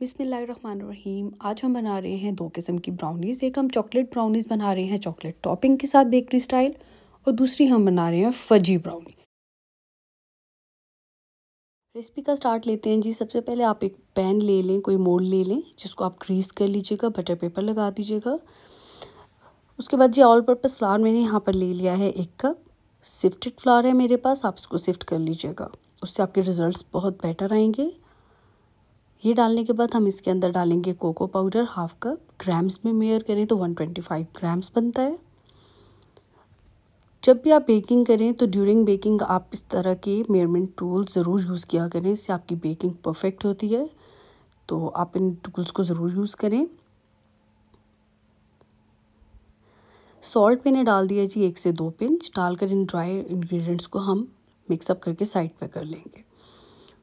बिसमीम आज हम बना रहे हैं दो किस्म की ब्राउनीज़ एक हम चॉकलेट ब्राउनीज़ बना रहे हैं चॉकलेट टॉपिंग के साथ बेकरी स्टाइल और दूसरी हम बना रहे हैं फजी ब्राउनी रेसिपी का स्टार्ट लेते हैं जी। सबसे पहले आप एक पैन ले लें, कोई मोल्ड ले लें, जिसको आप ग्रीस कर लीजिएगा बटर पेपर लगा दीजिएगा। उसके बाद जी ऑल पर्पज़ फ्लावर मैंने यहाँ पर ले लिया है एक कप सिफ्टेड फ्लावर है मेरे पास, आप इसको सिफ्ट कर लीजिएगा। उससे आपके रिज़ल्ट बहुत बेटर आएँगे। ये डालने के बाद हम इसके अंदर डालेंगे cocoa powder half cup grams में मेयर करें तो 125 ग्राम्स बनता है। जब भी आप बेकिंग करें तो ड्यूरिंग बेकिंग आप इस तरह के मेयरमेंट टूल ज़रूर यूज़ किया करें, इससे आपकी बेकिंग परफेक्ट होती है। तो आप इन टूल्स को ज़रूर यूज़ करें। सॉल्ट मैंने डाल दिया जी एक से दो पिंच, डालकर इन ड्राई इंग्रेडिएंट्स को हम मिक्सअप करके साइड पे कर लेंगे।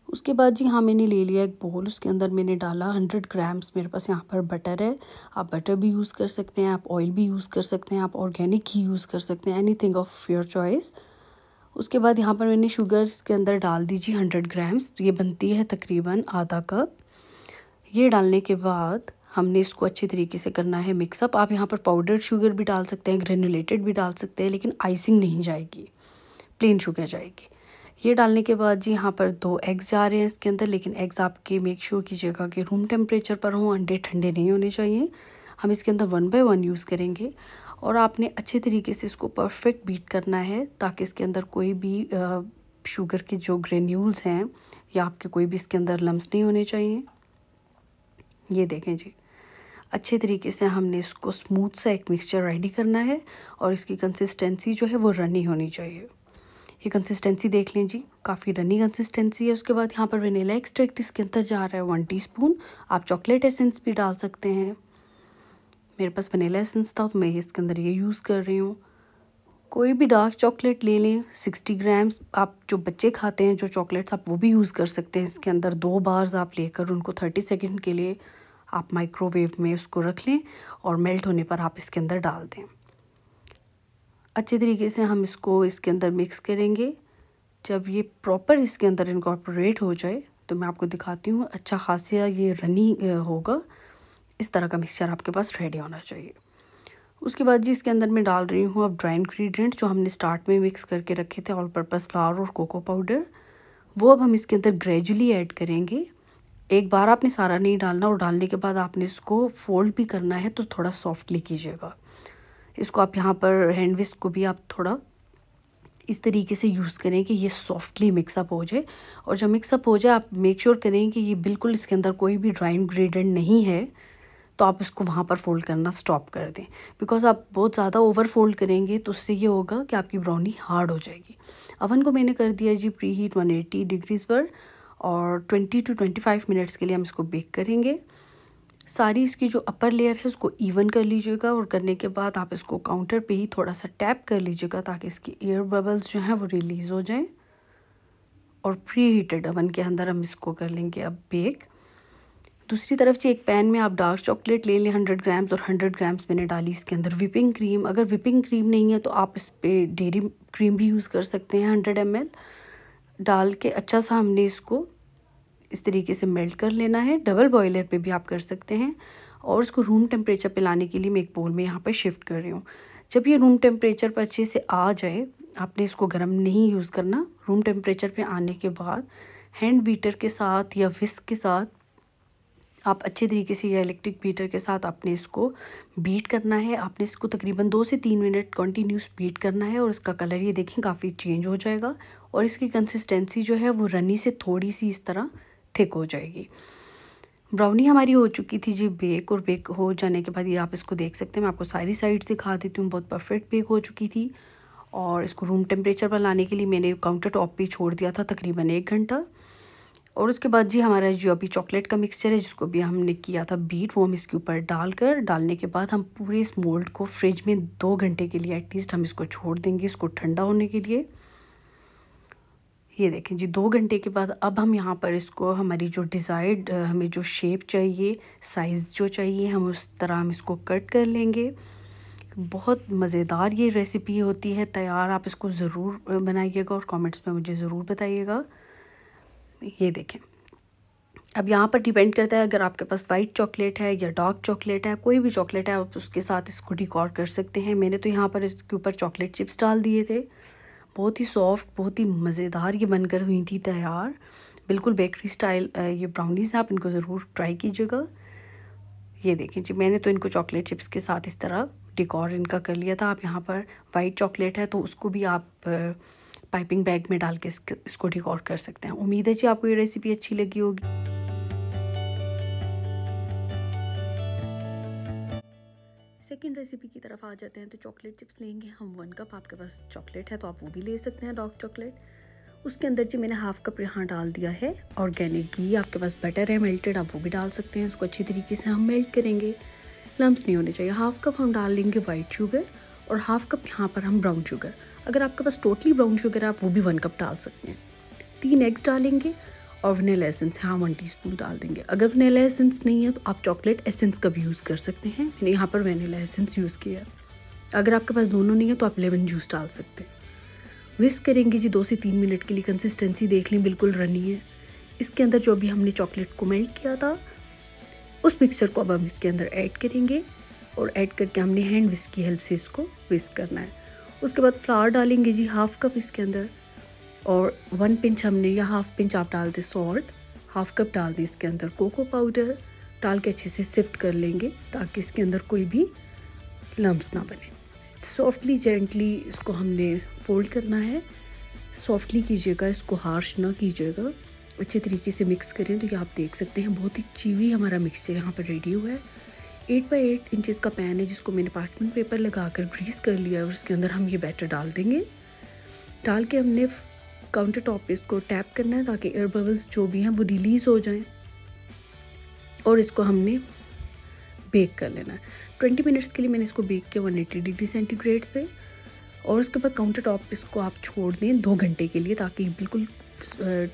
उसके बाद जी हाँ मैंने ले लिया एक बोल उसके अंदर मैंने डाला हंड्रेड ग्राम्स मेरे पास यहाँ पर बटर है। आप बटर भी यूज़ कर सकते हैं, आप ऑयल भी यूज़ कर सकते हैं, आप ऑर्गेनिक घी यूज़ कर सकते हैं anything of your choice उसके बाद यहाँ पर मैंने शुगर के अंदर डाल दीजिए हंड्रेड ग्राम्स ये बनती है तकरीबन आधा कप ये डालने के बाद हमने इसको अच्छे तरीके से करना है मिक्सअप आप यहाँ पर पाउडर शुगर भी डाल सकते हैं ग्रेनुलेटेड भी डाल सकते हैं, लेकिन आइसिंग नहीं जाएगी प्लेन शुगर जाएगी। ये डालने के बाद जी यहाँ पर दो एग्स जा रहे हैं इसके अंदर, लेकिन एग्स आपके मेक श्योर कीजिएगा कि रूम टेम्परेचर पर हों, अंडे ठंडे नहीं होने चाहिए। हम इसके अंदर वन बाय वन यूज़ करेंगे और आपने अच्छे तरीके से इसको परफेक्ट बीट करना है ताकि इसके अंदर कोई भी शुगर के जो ग्रेन्यूल्स हैं या आपके कोई भी इसके अंदर लम्स नहीं होने चाहिए। ये देखें जी। अच्छे तरीके से हमने इसको स्मूथ सा एक मिक्सचर रेडी करना है और इसकी कंसिस्टेंसी जो है वो रनी होनी चाहिए। ये कंसिस्टेंसी देख लें जी। काफ़ी रनी कंसिस्टेंसी है। उसके बाद यहाँ पर वनीला एक्सट्रैक्ट इसके अंदर जा रहा है वन टीस्पून आप चॉकलेट एसेंस भी डाल सकते हैं। मेरे पास वनीला एसेंस था तो मैं इसके अंदर ये यूज़ कर रही हूँ। कोई भी डार्क चॉकलेट ले लें सिक्सटी ग्राम्स आप जो बच्चे खाते हैं, जो चॉकलेट्स आप वो भी यूज़ कर सकते हैं। इसके अंदर दो बार्स आप लेकर उनको थर्टी सेकेंड के लिए आप माइक्रोवेव में उसको रख लें और मेल्ट होने पर आप इसके अंदर डाल दें। अच्छे तरीके से हम इसको इसके अंदर मिक्स करेंगे। जब ये प्रॉपर इसके अंदर इनकॉर्पोरेट हो जाए तो मैं आपको दिखाती हूँ अच्छा खासा ये रनी होगा। इस तरह का मिक्सचर आपके पास रेडी होना चाहिए। उसके बाद जी इसके अंदर मैं डाल रही हूँ अब ड्राई इंग्रेडिएंट जो हमने स्टार्ट में मिक्स करके रखे थे ऑल पर्पज़ फ्लावर और कोको पाउडर वो अब हम इसके अंदर ग्रेजुअली ऐड करेंगे। एक बार आपने सारा नहीं डालना, और डालने के बाद आपने इसको फोल्ड भी करना है तो थोड़ा सॉफ्टली कीजिएगा। इसको आप यहाँ पर हैंड विस्क को भी आप थोड़ा इस तरीके से यूज़ करें कि ये सॉफ्टली मिक्सअप हो जाए। और जब मिक्सअप हो जाए, आप मेक श्योर करें कि ये बिल्कुल इसके अंदर कोई भी ड्राई इंग्रेडिएंट नहीं है तो आप इसको वहाँ पर फोल्ड करना स्टॉप कर दें। बिकॉज़ आप बहुत ज़्यादा ओवर फोल्ड करेंगे तो उससे ये होगा कि आपकी ब्राउनी हार्ड हो जाएगी। अवन को मैंने कर दिया जी प्री हीट वन डिग्रीज़ पर, और twenty two twenty five minutes के लिए हम इसको बेक करेंगे। सारी इसकी जो अपर लेयर है, उसको इवन कर लीजिएगा और करने के बाद आप इसको काउंटर पे ही थोड़ा सा टैप कर लीजिएगा ताकि इसकी एयर बबल्स जो हैं वो रिलीज़ हो जाएँ और प्री हीटेड अवन के अंदर हम इसको कर लेंगे अब बेक दूसरी तरफ़ से एक पैन में आप डार्क चॉकलेट ले लें हंड्रेड ग्राम्स और हंड्रेड ग्राम्स मैंने डाली इसके अंदर विपिंग क्रीम अगर विपिंग क्रीम नहीं है तो आप इस पर डेरी क्रीम भी यूज़ कर सकते हैं हंड्रेड एम डाल के अच्छा सा हमने इसको इस तरीके से मेल्ट कर लेना है। डबल बॉयलर पे भी आप कर सकते हैं और इसको रूम टेम्परेचर पे लाने के लिए मैं एक बोल में यहाँ पर शिफ्ट कर रही हूँ। जब ये रूम टेम्परेचर पर अच्छे से आ जाए, आपने इसको गर्म नहीं यूज़ करना। रूम टेम्परेचर पे आने के बाद हैंड बीटर के साथ या विस्क के साथ आप अच्छे तरीके से या इलेक्ट्रिक बीटर के साथ आपने इसको बीट करना है। आपने इसको तकरीबन दो से तीन मिनट कंटिन्यूस बीट करना है और इसका कलर ये देखें काफ़ी चेंज हो जाएगा। और इसकी कंसिस्टेंसी जो है वो रनी से थोड़ी सी इस तरह थिक हो जाएगी। ब्राउनी हमारी हो चुकी थी जी बेक और बेक हो जाने के बाद ये आप इसको देख सकते हैं। मैं आपको सारी साइड दिखा देती हूँ। बहुत परफेक्ट बेक हो चुकी थी और इसको रूम टेम्परेचर पर लाने के लिए मैंने काउंटर टॉप पे छोड़ दिया था तकरीबन एक घंटा। और उसके बाद जी हमारा जो अभी चॉकलेट का मिक्सचर है, जिसको भी हमने किया था बीट, वो हम इसके ऊपर डालकर, डालने के बाद हम पूरे इस मोल्ड को फ्रिज में दो घंटे के लिए एटलीस्ट हम इसको छोड़ देंगे, इसको ठंडा होने के लिए। ये देखें जी, दो घंटे के बाद अब हम यहाँ पर इसको, हमारी जो डिज़ायर्ड हमें जो शेप चाहिए साइज़ जो चाहिए, हम उस तरह हम इसको कट कर लेंगे। बहुत मज़ेदार ये रेसिपी होती है, तैयार आप इसको ज़रूर बनाइएगा और कमेंट्स में मुझे ज़रूर बताइएगा। ये देखें, अब यहाँ पर डिपेंड करता है अगर आपके पास वाइट चॉकलेट है या डार्क चॉकलेट है, कोई भी चॉकलेट है, आप उसके साथ इसको डिकॉर कर सकते हैं। मैंने तो यहाँ पर इसके ऊपर चॉकलेट चिप्स डाल दिए थे। बहुत ही सॉफ्ट बहुत ही मज़ेदार ये बनकर हुई थी तैयार। बिल्कुल बेकरी स्टाइल ये ब्राउनीज हैं, आप इनको ज़रूर ट्राई कीजिएगा। ये देखें जी, मैंने तो इनको चॉकलेट चिप्स के साथ इस तरह डिकॉर इनका कर लिया था। आप यहाँ पर वाइट चॉकलेट है तो उसको भी आप पाइपिंग बैग में डाल के इसको डिकॉर कर सकते हैं। उम्मीद है जी, आपको ये रेसिपी अच्छी लगी होगी। सेकेंड रेसिपी की तरफ़ आ जाते हैं तो चॉकलेट चिप्स लेंगे। हम वन कप आपके पास चॉकलेट है तो आप वो भी ले सकते हैं डार्क चॉकलेट उसके अंदर जी मैंने हाफ़ कप यहाँ डाल दिया है। ऑर्गेनिक घी, आपके पास बटर है मेल्टेड आप वो भी डाल सकते हैं। उसको अच्छी तरीके से हम मेल्ट करेंगे। लम्स नहीं होने चाहिए। हाफ़ कप हम डाल लेंगे वाइट शुगर और हाफ़ कप यहाँ पर हम ब्राउन शुगर अगर आपके पास टोटली ब्राउन शुगर है, आप वो भी वन कप डाल सकते हैं। तीन एग्स डालेंगे। और वनीला एसेंस हाँ वन टीस्पून डाल देंगे। अगर वनीला एसेंस नहीं है तो आप चॉकलेट एसेंस का भी यूज़ कर सकते हैं। मैंने यहाँ पर वनीला एसेंस यूज़ किया है। अगर आपके पास दोनों नहीं है तो आप लेमन जूस डाल सकते हैं। विस्क करेंगे जी दो से तीन मिनट के लिए। कंसिस्टेंसी देख लें, बिल्कुल रनी है। इसके अंदर जो भी हमने चॉकलेट को मेल्ट किया था, उस मिक्सचर को अब हम इसके अंदर ऐड करेंगे। और ऐड करके हमने हैंड विस्क की हेल्प से इसको विस्क करना है। उसके बाद फ्लावर डालेंगे जी हाफ़ कप इसके अंदर। और वन पिंच हमने या हाफ़ पिंच आप डाल दें सॉल्ट हाफ़ कप डाल दें इसके अंदर कोको पाउडर डाल के अच्छे से सिफ्ट कर लेंगे ताकि इसके अंदर कोई भी लम्स ना बने। सॉफ्टली जेंटली इसको हमने फोल्ड करना है। सॉफ्टली कीजिएगा, इसको हार्श ना कीजिएगा। अच्छे तरीके से मिक्स करें तो ये आप देख सकते हैं, बहुत ही चीवी हमारा मिक्सचर यहाँ पर रेडी हुआ है। एट बाई एट इंचज़ का पैन है जिसको मैंने पार्चमेंट पेपर लगा कर ग्रीस कर लिया है और उसके अंदर हम ये बैटर डाल देंगे। डाल के हमने काउंटर टॉप पे इसको टैप करना है ताकि एयर बबल्स जो भी हैं वो रिलीज़ हो जाएँ। और इसको हमने बेक कर लेना है। ट्वेंटी मिनट्स के लिए मैंने इसको बेक किया वन एट्टी डिग्री सेंटीग्रेड पे। और उसके बाद काउंटर टॉप इसको आप छोड़ दें दो घंटे के लिए ताकि बिल्कुल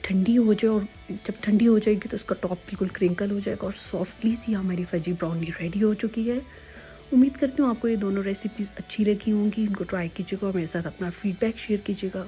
ठंडी हो जाए और जब ठंडी हो जाएगी तो उसका टॉप बिल्कुल क्रिंकल हो जाएगा और सॉफ्टली सी हमारी फजी ब्राउनी रेडी हो चुकी है। उम्मीद करती हूँ आपको ये दोनों रेसिपीज़ अच्छी लगी होंगी। इनको ट्राई कीजिएगा और मेरे साथ अपना फीडबैक शेयर कीजिएगा।